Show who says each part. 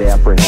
Speaker 1: right after.